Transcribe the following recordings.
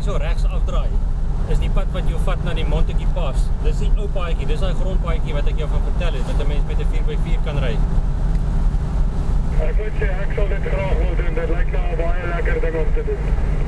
hierso regs afdraai, is die pad wat jou vat na die Montetjie Pass. Dis die ou paadjie, dis daai grondpaadjie wat ek jou van vertel het, dat 'n mens met 'n 4x4 kan ry. Ek moet sê ek sal dit graag wil doen. Dit lyk nou 'n baie lekker ding om te doen.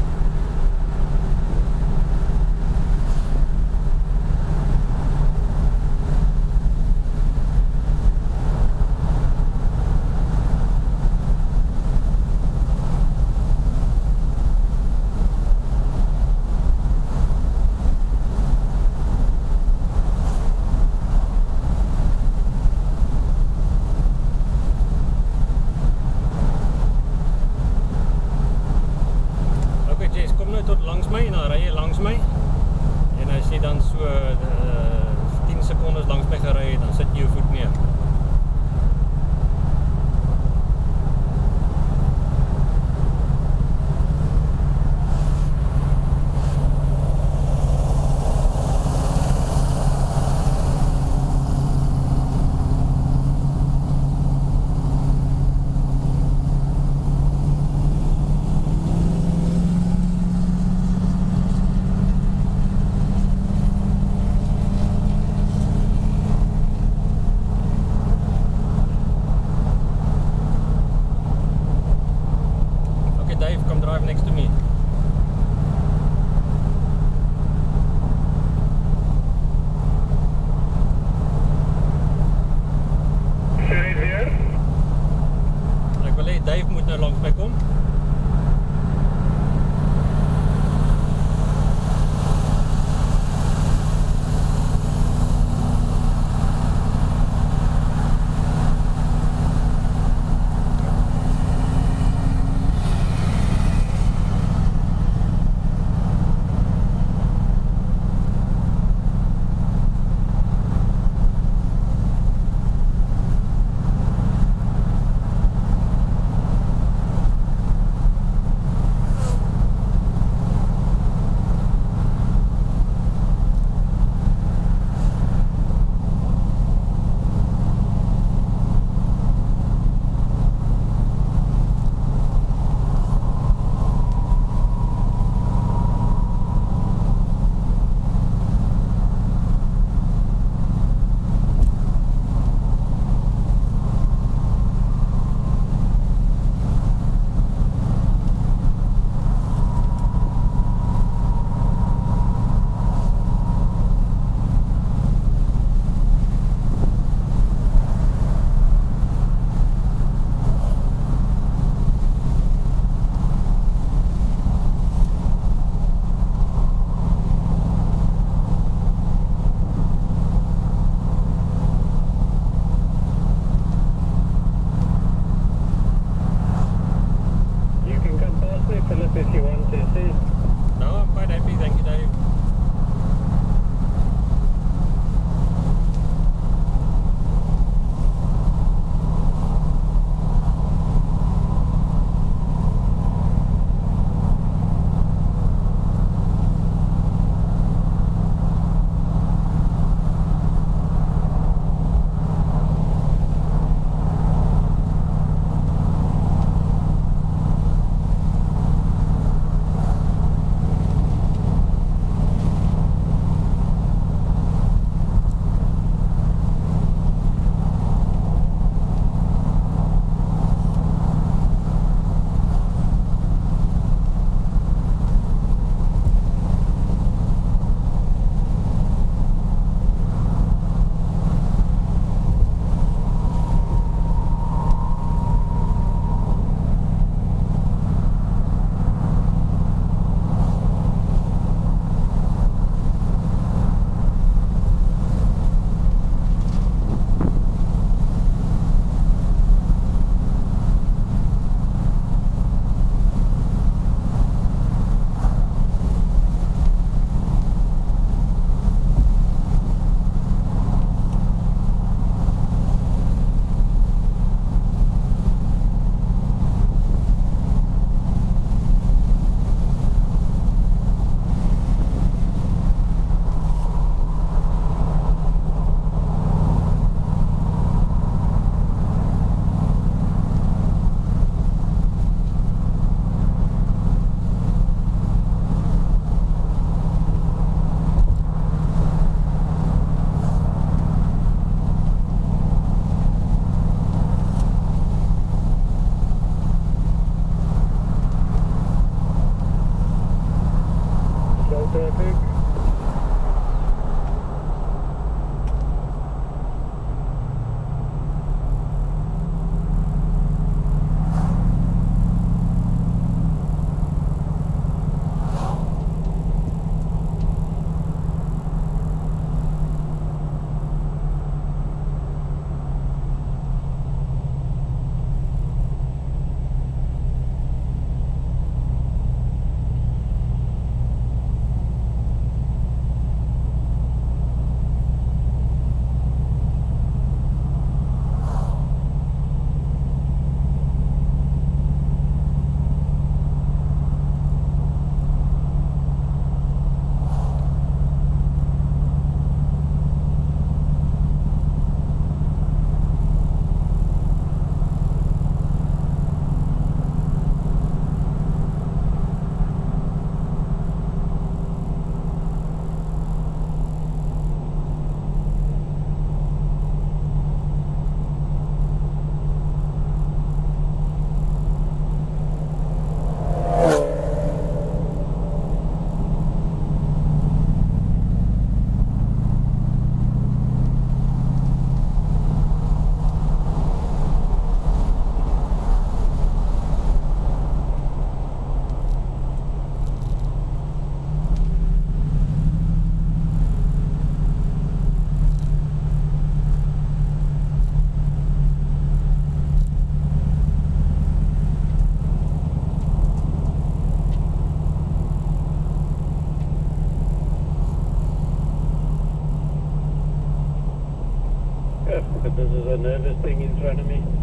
Nervous thing in front of me.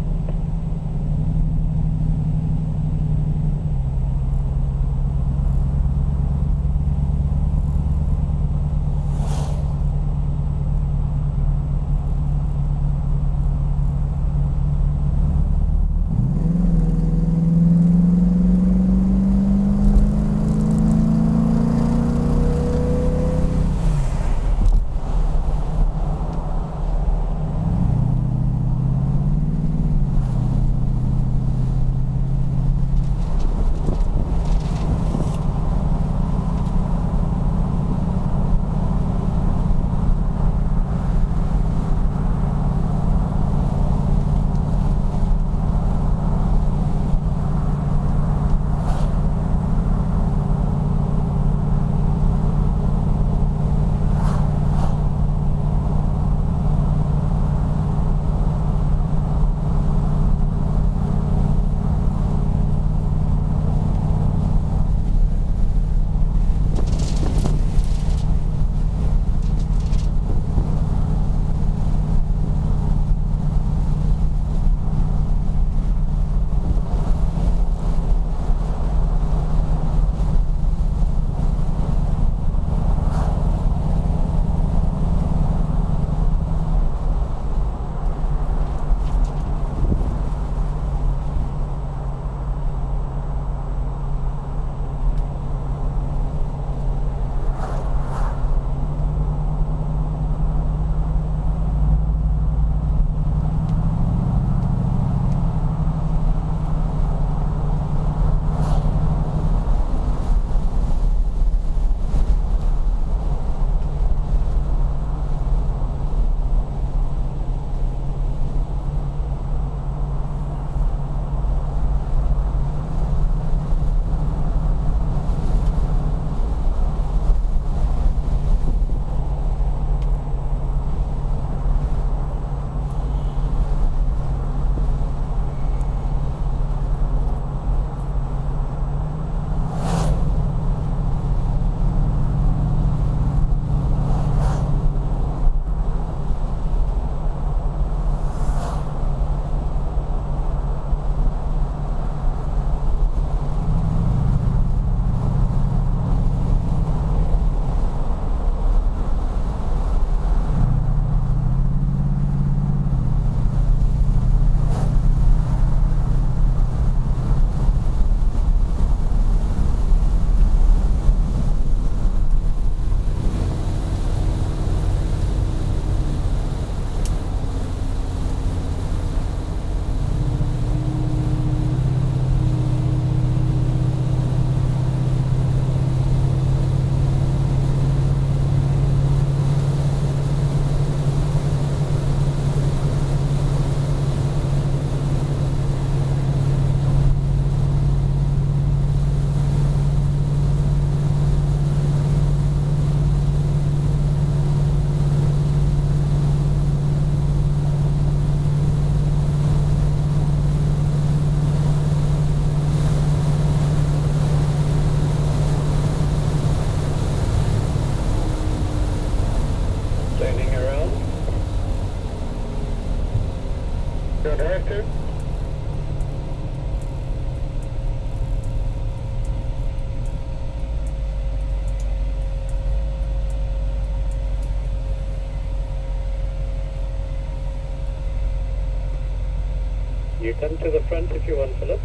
You come to the front if you want, Philip.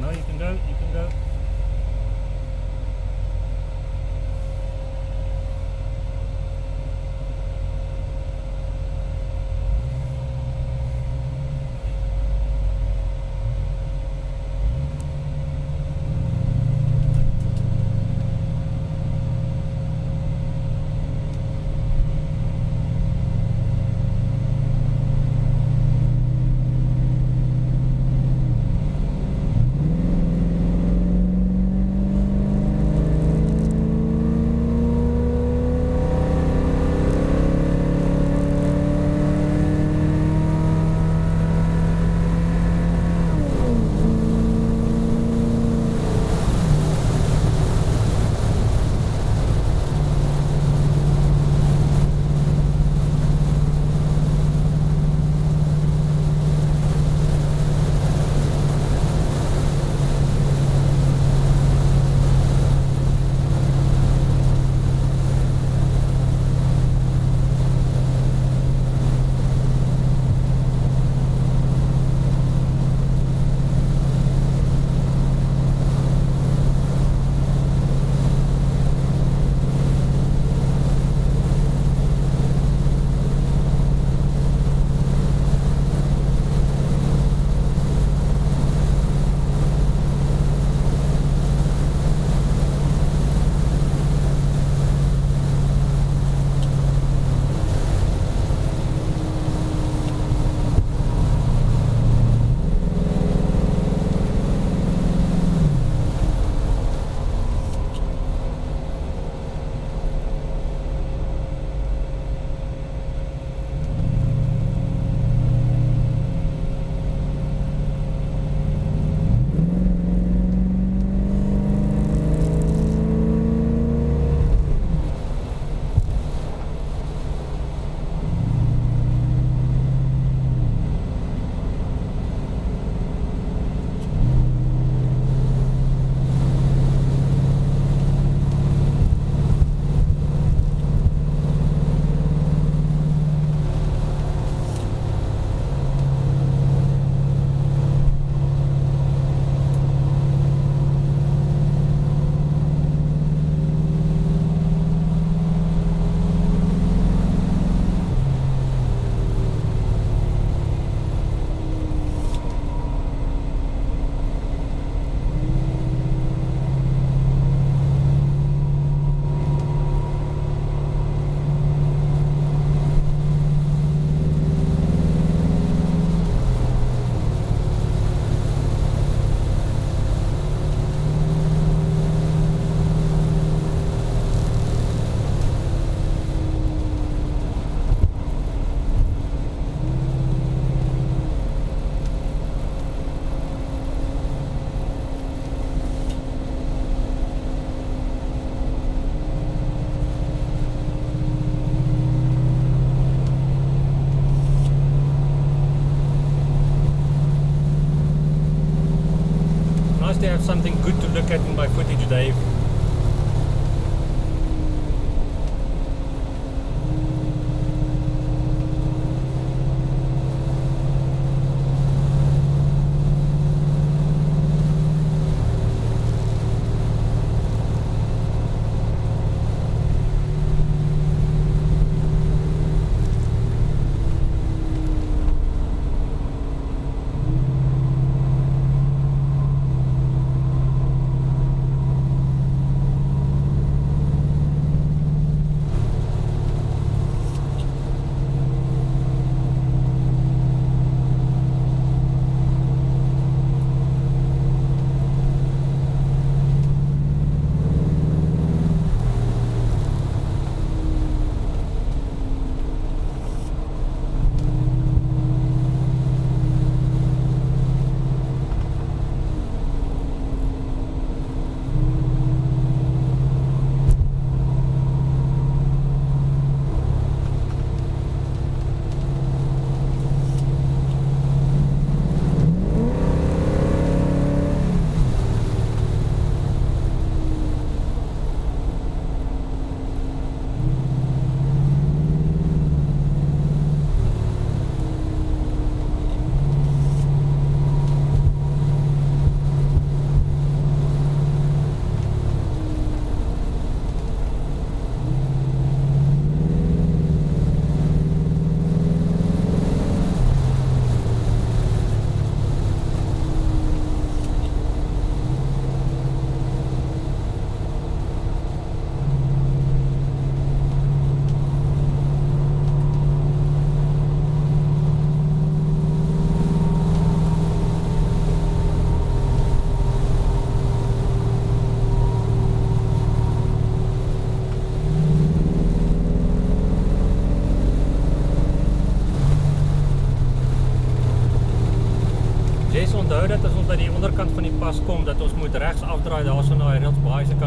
No, you can go, you can go. Something dat as ons by die onderkant van die pas kom dat ons moet regs afdraai daarso na die Relsbaai se kant